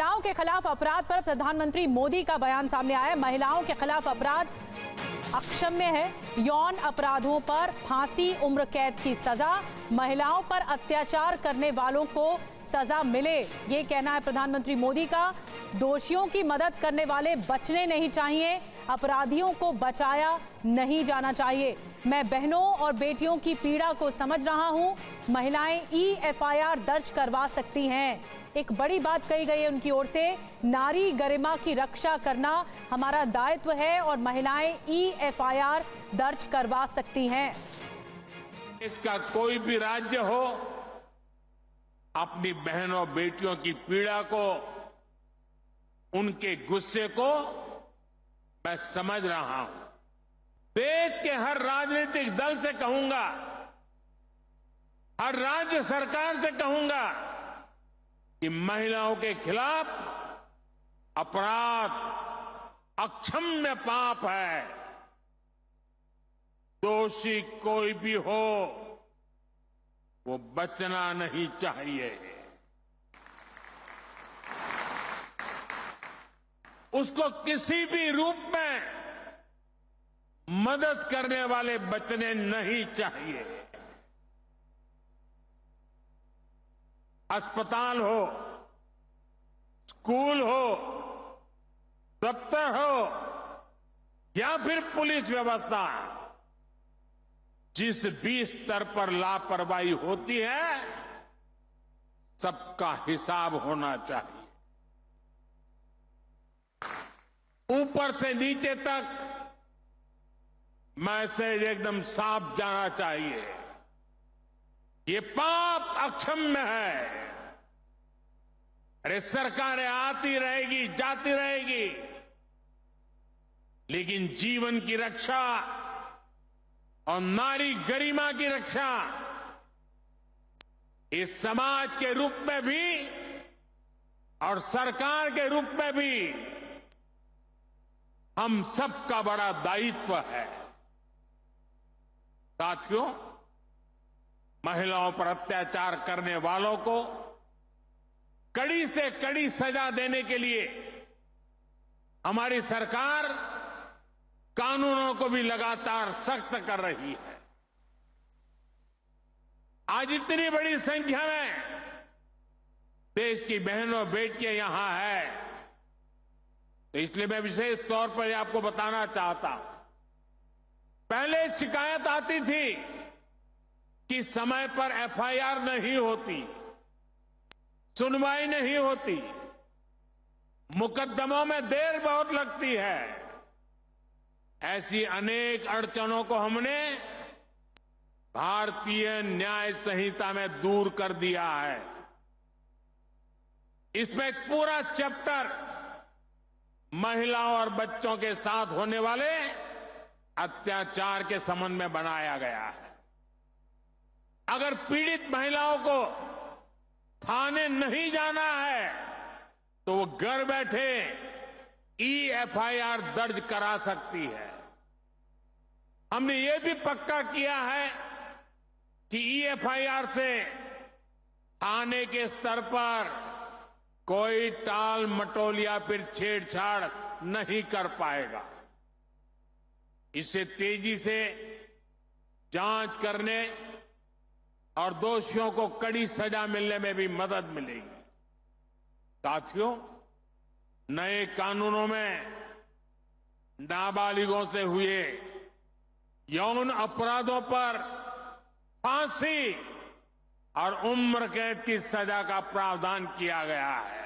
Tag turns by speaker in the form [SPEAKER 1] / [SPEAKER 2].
[SPEAKER 1] महिलाओं के खिलाफ अपराध पर प्रधानमंत्री मोदी का बयान सामने आया महिलाओं के खिलाफ अपराध अक्षम्य है। यौन अपराधों पर फांसी उम्र कैद की सजा। महिलाओं पर अत्याचार करने वालों को सजा मिले, ये कहना है प्रधानमंत्री मोदी का। दोषियों की मदद करने वाले बचने नहीं चाहिए, अपराधियों को बचाया नहीं जाना चाहिए। मैं बहनों और बेटियों की पीड़ा को समझ रहा हूँ, महिलाएँ ई एफआईआर दर्ज करवा सकती हैं। एक बड़ी बात कही गई है उनकी ओर से, नारी गरिमा की रक्षा करना हमारा दायित्व है और महिलाएँ ई एफआईआर दर्ज करवा सकती हैं।
[SPEAKER 2] इसका कोई भी राज्य हो अपनी बहनों बेटियों की पीड़ा को, उनके गुस्से को मैं समझ रहा हूँ। देश के हर राजनीतिक दल से कहूँगा, हर राज्य सरकार से कहूँगा कि महिलाओं के खिलाफ अपराध अक्षम्य पाप है। दोषी कोई भी हो वो बचना नहीं चाहिए। उसको किसी भी रूप में मदद करने वाले बचने नहीं चाहिए। अस्पताल हो, स्कूल हो, दफ्तर हो, या फिर पुलिस व्यवस्था। जिस भी स्तर पर लापरवाही होती है, सबका हिसाब होना चाहिए। ऊपर से नीचे तक मैसेज एकदम साफ़ जाना चाहिए। ये पाप अक्षम्य है। अरे सरकारें आती रहेगी, जाती रहेगी। लेकिन जीवन की रक्षा और नारी गरिमा की रक्षा। इस समाज के रूप में भी और सरकार के रूप में भी हम सबका बड़ा दायित्व है। साथियों, महिलाओं पर अत्याचार करने वालों को कड़ी से कड़ी सजा देने के लिए हमारी सरकार कानूनों को भी लगातार सख्त कर रही है। आज इतनी बड़ी संख्या में देश की बहनों बेटियाँ यहाँ है। तो इसलिए मैं विशेष तौर पर आपको बताना चाहता हूँ। पहले शिकायत आती थी कि समय पर एफआईआर नहीं होती, सुनवाई नहीं होती, मुकदमों में देर बहुत लगती है। ऐसी अनेक अड़चनों को हमने भारतीय न्याय संहिता में दूर कर दिया है। इसमें एक पूरा चैप्टर महिलाओं और बच्चों के साथ होने वाले अत्याचार के संबंध में बनाया गया है। अगर पीड़ित महिलाओं को थाने नहीं जाना है तो वो घर बैठे ई एफआईआर दर्ज करा सकती है। हमने ये भी पक्का किया है कि ई एफआईआर से थाने के स्तर पर कोई टाल मटोल या फिर छेड़छाड़ नहीं कर पाएगा। इससे तेज़ी से जाँच करने और दोषियों को कड़ी सजा मिलने में भी मदद मिलेगी। साथियों नए कानूनों में नाबालिगों से हुए यौन अपराधों पर फांसी और उम्र कैद की सजा का प्रावधान किया गया है।